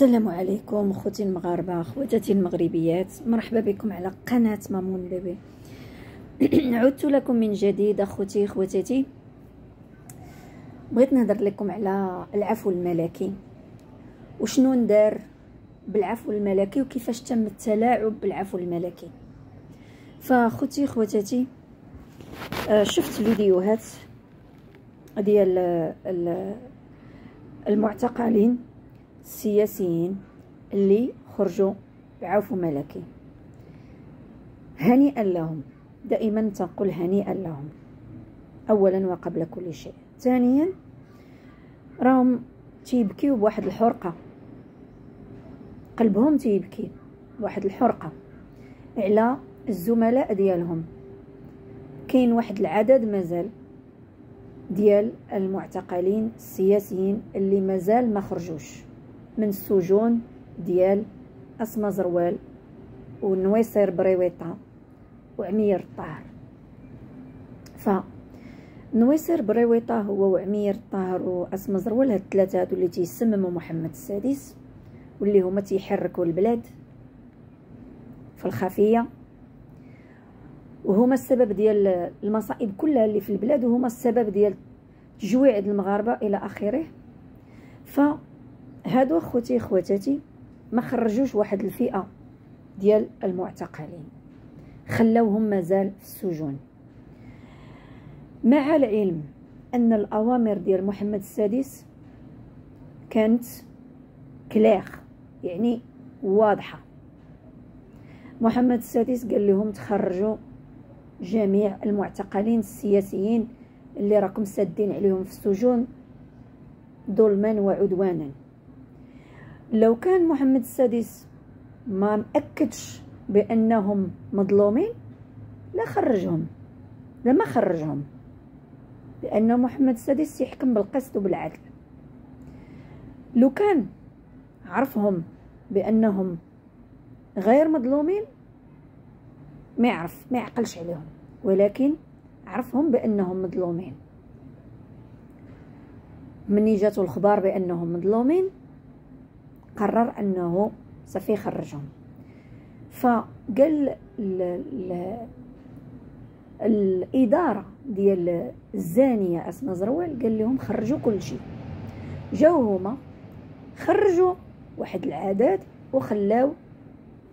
السلام عليكم أخوتي المغاربة خواتاتي المغربيات. مرحبا بكم على قناة مامون بيبي عدت لكم من جديد أخوتي خواتاتي بغيت نهضر لكم على العفو الملكي. وشنو ندار بالعفو الملكي وكيفاش تم التلاعب بالعفو الملكي. فأخوتي خواتاتي آه، شفت فيديوهات ديال المعتقلين. السياسيين اللي خرجوا بعفو ملكي. هنيئا لهم. دائما تنقول هنيئا لهم. اولا وقبل كل شيء. ثانيا راهم تيبكيو بواحد الحرقة. قلبهم تيبكي بواحد الحرقة. على الزملاء ديالهم. كاين واحد العدد مازال ديال المعتقلين السياسيين اللي مازال ما خرجوش. من السجون ديال اسما زروال ونويصير بريويطا وعمير الطاهر ف نويصير بريويطا هو وعمير الطاهر واسما زروال هاد الثلاثة هادو اللي تيسمموا محمد السادس واللي هما تيحركوا البلاد في الخفية. وهما السبب ديال المصائب كلها اللي في البلاد وهما السبب ديال تجويع المغاربة إلى آخره. ف هادو خوتي خواتاتي ما خرجوش واحد الفئة ديال المعتقلين. خلاوهم مازال في السجون. مع العلم أن الأوامر ديال محمد السادس كانت كلاخ يعني واضحة. محمد السادس قال لهم تخرجوا جميع المعتقلين السياسيين اللي راكم سادين عليهم في السجون ظلما وعدوانا. لو كان محمد السادس ما مأكدش بأنهم مظلومين لا خرجهم لا ما خرجهم لأن محمد السادس يحكم بالقسط وبالعدل. لو كان عرفهم بأنهم غير مظلومين ما يعرف ما يعقلش عليهم ولكن عرفهم بأنهم مظلومين. مني جاتو الخبار بأنهم مظلومين قرر أنه صافي يخرجهم فقال الإدارة ديال الزانية أسماء زروال قال لهم خرجوا كل شيء. جاو هما خرجوا واحد العدد وخلاو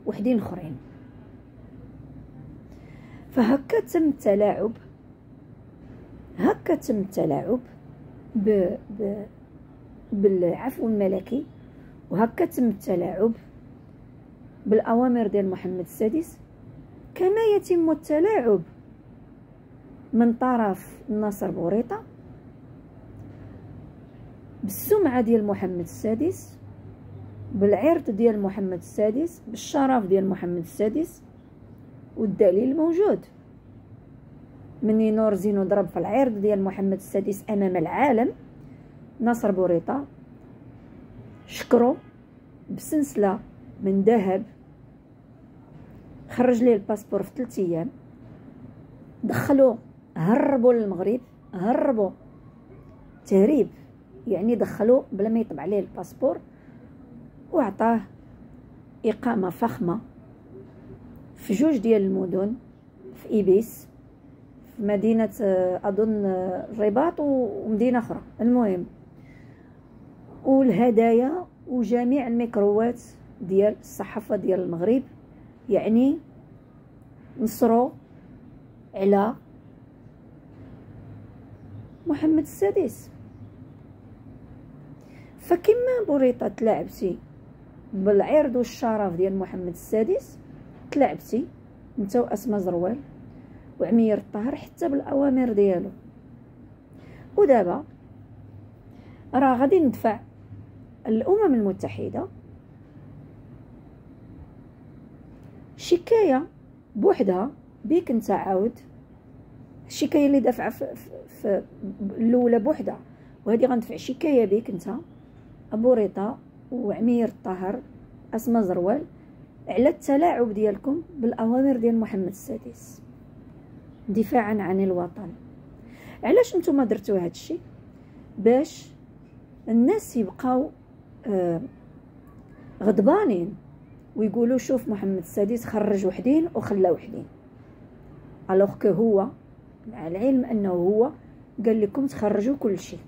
وحدين أخرين. فهكا تم التلاعب هكا تم التلاعب ب... ب... بالعفو الملكي. وهكا تم التلاعب بالأوامر ديال محمد السادس. كما يتم التلاعب من طرف ناصر بوريطة بالسمعة ديال محمد السادس بالعرض ديال محمد السادس بالشرف ديال محمد السادس والدليل موجود. مني نور زينو ضرب في العرض ديال محمد السادس أمام العالم ناصر بوريطة شكرو بسنسلة من ذهب خرج ليه ال passeport في ثلاث أيام. دخلوا هربوا للمغرب هربوا تهريب يعني دخلوا بلا ما يطبع عليه ال passeport. وعطاه إقامة فخمة في جوج ديال المدن في إيبيس في مدينة أظن الرباط ومدينة أخرى. المهم والهدايا وجميع الميكروات ديال الصحافة ديال المغرب. يعني نصروا على محمد السادس. فكما بوريطة تلاعبتي بالعرض والشرف ديال محمد السادس تلاعبتي انت وأسماء زروال وعمير الطاهر حتى بالأوامر ديالو. ودابا راه غادي ندفع الأمم المتحدة شكاية بوحدها بيك انت عاود الشكاية اللي دافعة في, في الأولى بوحدها وهذه غندفع شكاية بيك انت أبو ريطا وعمير الطاهر أسماء زروال على التلاعب ديالكم بالأوامر ديال محمد السادس دفاعا عن الوطن. علاش نتوما درتو هادشي؟ باش الناس يبقاو غضبانين ويقولوا شوف محمد السادس خرج وحدين وخلى وحدين. ألوغ كو هو مع العلم أنه هو قال لكم تخرجوا كل شيء.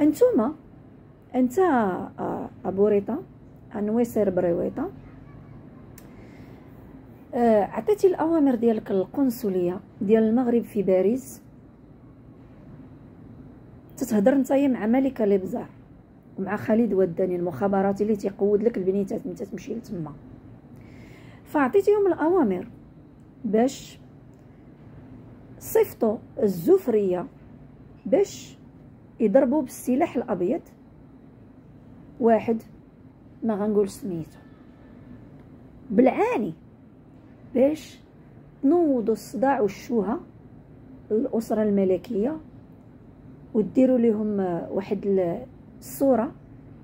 انتوما انت آه، أبو ريطا انويسر بريويطا آه، عطيتي الأوامر ديالك القنصلية ديال المغرب في باريس. تتهضر نتايا مع ملكه لبزار ومع خالد وداني المخابرات اللي تيقود لك البنيتات انت تمشي لتما. فعطيتيهم الأوامر باش صيفطوا الزفرية باش يضربوا بالسلاح الأبيض. واحد ما غنقول سميتو. بالعاني باش تنوضوا الصداع والشوهة الاسره الملكية وديروا لهم واحد الصورة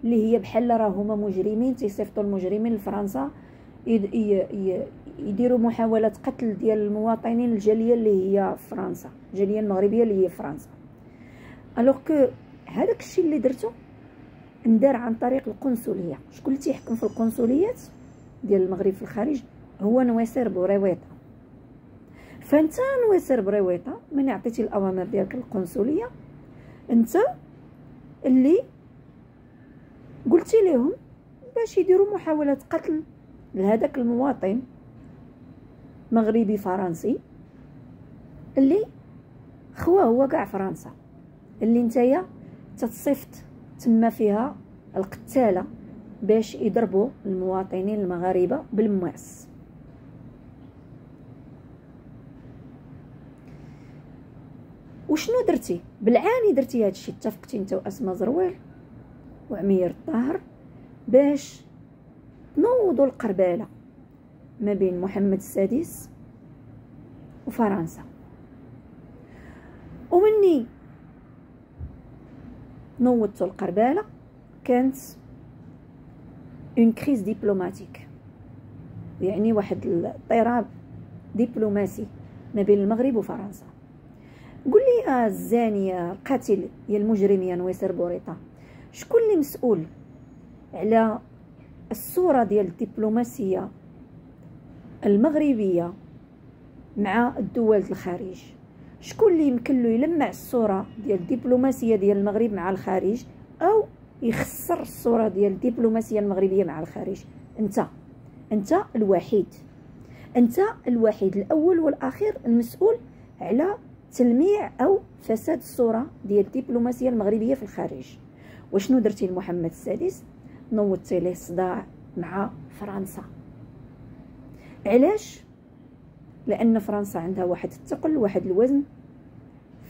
اللي هي بحال راه هما مجرمين تيصيفطوا المجرمين لفرنسا يديروا محاولة قتل ديال المواطنين الجالية اللي هي فرنسا الجالية المغربية اللي هي فرنسا. الوغ كو هذاك الشيء اللي درتو ندار عن طريق القنصلية. شكون اللي تيحكم في القنصليات ديال المغرب في الخارج؟ هو نويسير بوريويطة فانت نويسير بوريويطة من عطيتي الأوامر ديالك القنصلية؟ انت اللي قلتي لهم باش يديروا محاولة قتل لهذاك المواطن مغربي فرنسي اللي خوا هو كاع فرنسا اللي نتايا تتصيفط تما فيها القتالة باش يضربوا المواطنين المغاربة بالمواس. وشنو درتي؟ بالعاني درتي هادشي؟ اتفقتي انت واسماء زروير وعمير الطاهر باش نوضوا القربالة ما بين محمد السادس وفرنسا. ومني نوضتو القربالة كانت une crise diplomatique يعني واحد الاضطراب دبلوماسي ما بين المغرب وفرنسا. قول لي الزانية القاتل يا المجرم يا نويسر بوريطا شكون اللي مسؤول على الصورة ديال الدبلوماسية المغربية مع الدول الخارج؟ شكون اللي يمكن له يلمع الصورة ديال الدبلوماسية ديال المغرب مع الخارج أو يخسر الصورة ديال الدبلوماسية المغربية مع الخارج؟ أنت. أنت الوحيد. أنت الوحيد الأول والأخير المسؤول على تلميع أو فساد الصورة ديال الدبلوماسية المغربية في الخارج. وشنو درتي لمحمد السادس؟ نوضتي ليه صداع مع فرنسا. علاش؟ لأن فرنسا عندها واحد الثقل واحد الوزن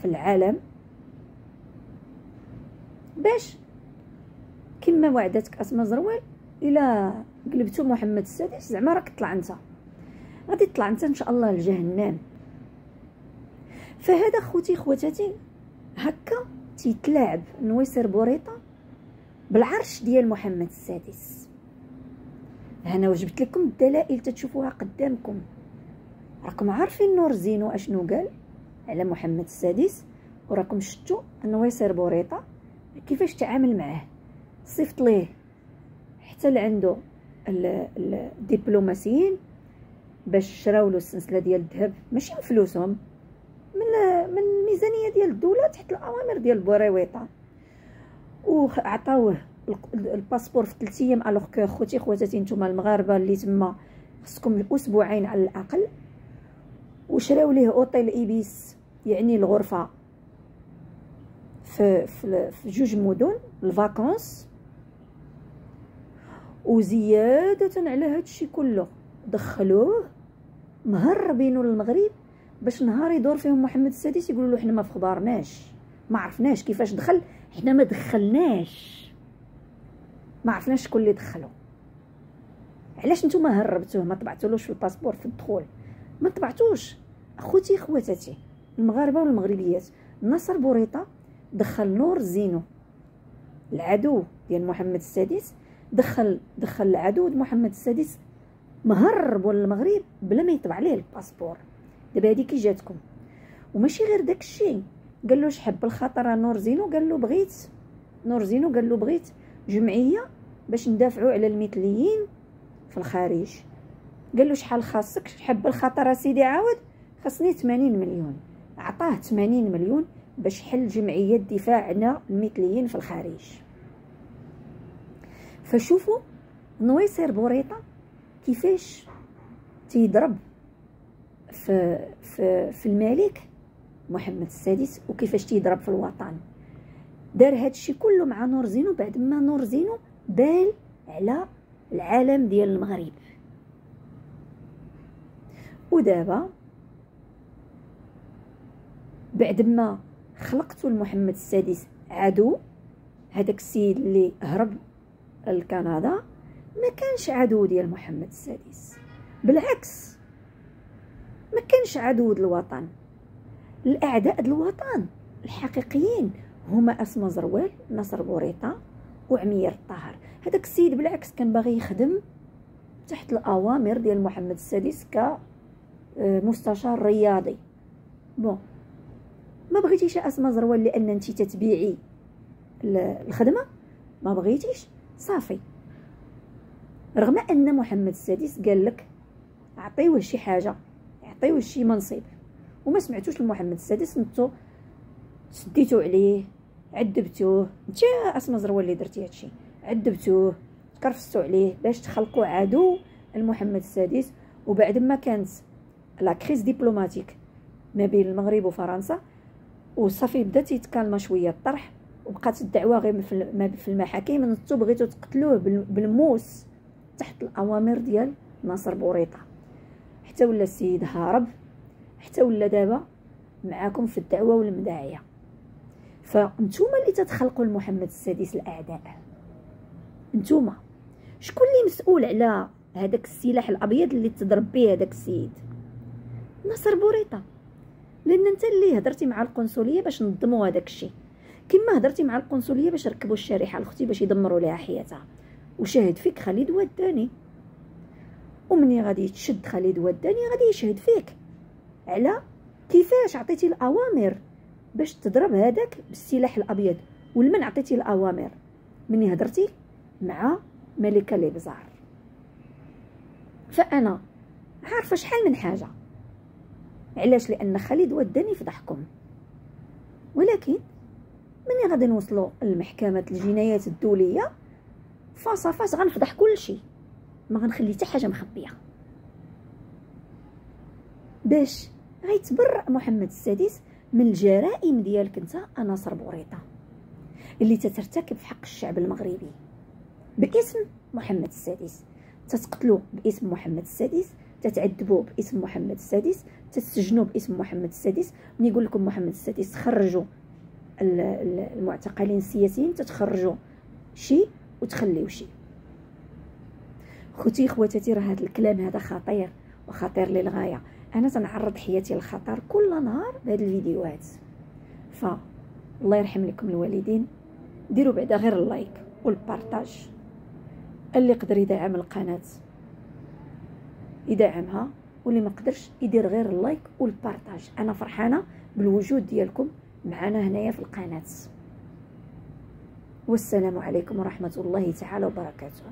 في العالم. باش كما وعدتك أسماء زروال إلا قلبتو محمد السادس زعما راك تطلع أنت. غادي تطلع أنت إن شاء الله لجهنم. فهذا خوتي خواتاتي هكا تيتلاعب نويسر بوريطة بالعرش ديال محمد السادس. هنا وجبت لكم الدلائل تتشوفوها قدامكم. راكم عارفين نور زينو أشنو قال على محمد السادس وراكم شفتوا يصير بوريطة كيفاش تعامل معاه. صيفط ليه. حتى لعندو الدبلوماسيين باش شراو له السلسلة ديال الذهب ماشي من فلوسهم من من الميزانيه ديال الدولة تحت الأوامر ديال بوريويطه وعطاوه الباسبور في 3 أيام alors que خوتي خواتاتي نتوما المغاربة اللي تما خصكم أسبوعين على الأقل. وشراو ليه hôtel Ibis يعني الغرفة في في, في جوج مدن ال vacances. وزيادة على هادشي كله دخلوه مهربينو للمغرب باش نهار يدور فيهم محمد السادس يقولوا له حنا ما فخبارناش ما عرفناش كيفاش دخل حنا ما دخلناش. ما عرفناش شكون اللي دخلو. علاش نتوما هربتوه؟ ما طبعتولوش في الباسبور في الدخول. ما طبعتوش. أخوتي خواتاتي المغاربة والمغربيات نصر بوريطة دخل نور زينو. العدو ديال محمد السادس دخل دخل العدو محمد السادس مهرب للمغرب بلا ما يطبع عليه الباسبور. دابا هادي كي جاتكم. وماشي غير داك الشيء قال له شحب الخطر نور زينو؟ قال له بغيت. نور زينو قال له بغيت. جمعية باش ندافعوا على المثليين في الخارج. قال له شحال خاصك؟ حب الخطر سيدي عاود؟ خاصني 80 مليون. عطاه 80 مليون باش حل جمعية دفاع عن المثليين في الخارج. فشوفوا نويسير بوريطة كيفاش تيضرب في في في الملك محمد السادس وكيفاش تيضرب في الوطن. دار هادشي كله مع نور زينو بعد ما نور زينو بال على العالم ديال المغرب. ودابا بعد ما خلقتو لمحمد السادس عدو هذاك السيد اللي هرب لكندا ما كانش عدو ديال محمد السادس. بالعكس ما كانش عدو الوطن. الأعداء الوطن الحقيقيين هما اسماء زروال نصر بوريطة وعمير الطاهر هذاك السيد بالعكس كان باغي يخدم تحت الأوامر ديال محمد السادس كمستشار رياضي. بون ما بغيتيش اسماء زروال لأن انت تتبيعي الخدمة؟ ما بغيتيش؟ صافي. رغم أن محمد السادس قال لك عطيوه شي حاجة عطيوه شي منصب. وما سمعتوش لمحمد السادس نتو سديتو عليه عذبتوه انت اسماء زروال اللي درتي هادشي عذبتوه كرفستو عليه باش تخلقوا عدو المحمد السادس. وبعد ما كانت la crise diplomatique ما بين المغرب وفرنسا وصافي بدات يتكالما شوية الطرح وبقات الدعوة غير في المحاكم. انتو بغيتو تقتلوه بالموس تحت الأوامر ديال ناصر بوريطة. حتى ولا السيد هارب حتى ولا دابا معاكم في الدعوة والمداعية. فانتوما اللي تتخلقوا لمحمد السادس الأعداء انتوما شكون اللي مسؤول على هذاك السلاح الأبيض اللي تضرب به هذاك السيد؟ ناصر بوريطة. لأن أنت اللي هضرتي مع القنصلية باش نظموا هذاك الشيء. كما هضرتي مع القنصلية باش ركبوا الشريحة لختي باش يدمروا لها حياتها. وشاهد فيك خالد وداني. ومني غادي تشد خالد وداني غادي يشهد فيك. على كيفاش عطيتي الأوامر باش تضرب هذاك بالسلاح الأبيض؟ ولمن عطيتي الأوامر؟ مني هضرتي مع ملكه الإبزار. فأنا عارفة شحال من حاجة. علاش؟ لأن خالد وداني فضحكم ولكن مني غادي نوصلوا لمحكمة الجنايات الدولية؟ فاس فاس غنفضح كل شيء. ما غنخلي حتى حاجة مخبية. باش غيتبرأ محمد السادس من الجرائم ديالك انت ناصر بوريطة اللي تترتكب في حق الشعب المغربي. باسم محمد السادس. تتقتلوا باسم محمد السادس تتعذبوا باسم محمد السادس تتسجنوا باسم محمد السادس. ملي يقول لكم محمد السادس خرجوا المعتقلين السياسيين تتخرجوا شي وتخليو شي. خوتي خواتاتي راه هذا الكلام هذا خطير وخطير للغاية. أنا تنعرض حياتي للخطر كل نهار بهاد الفيديوهات. ف الله يرحم لكم الوالدين. ديروا بعدا غير ال like وال partage. اللي قدر يدعم القناة يدعمها واللي ما قدرش يدير غير ال like وال partage. أنا فرحانة بالوجود ديالكم معنا هنايا في القناة. والسلام عليكم ورحمة الله تعالى وبركاته.